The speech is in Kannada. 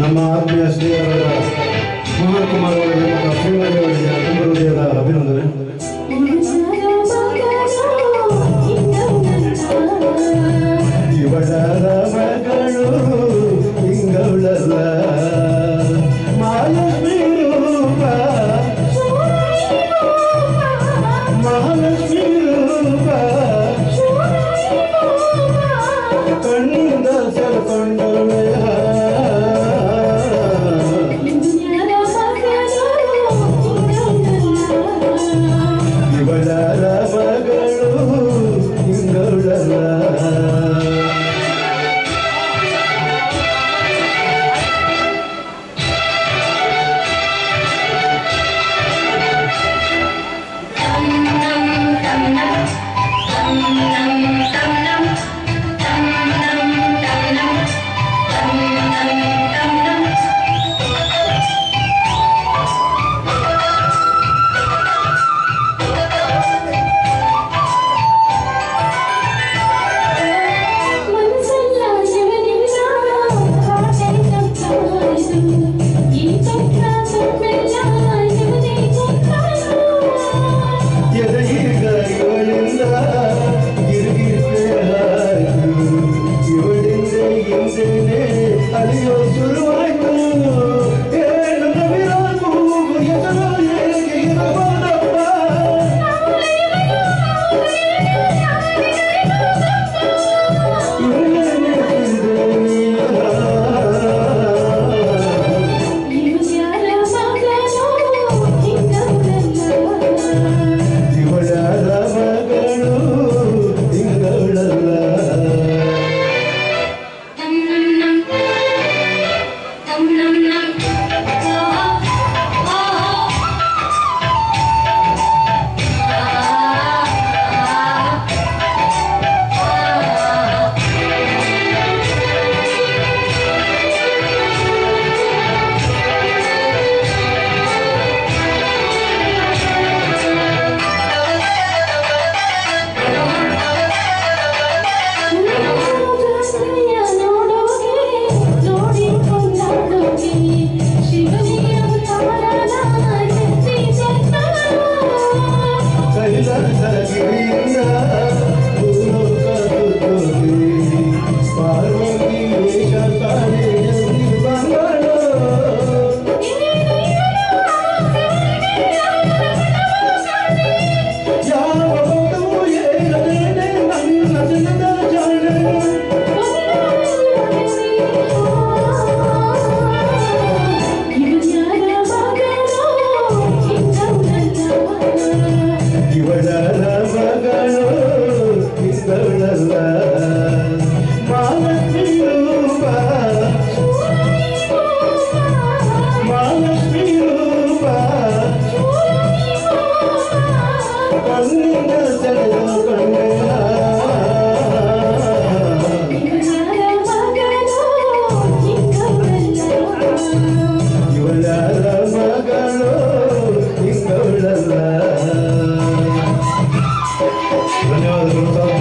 ನಮ್ಮ ಆತ್ಮೀಯ ಸ್ನೇಹಿತರಾದ ಮೋಹನ್ ಕುಮಾರ್ ಅವರಿಗೆ ಮತ್ತು ಶ್ರೀಮತಿ ಅವರಿಗೆ ತುಂಬ ಅಭಿನಂದನೆ. ಇವರ ಮಗಳು Señor.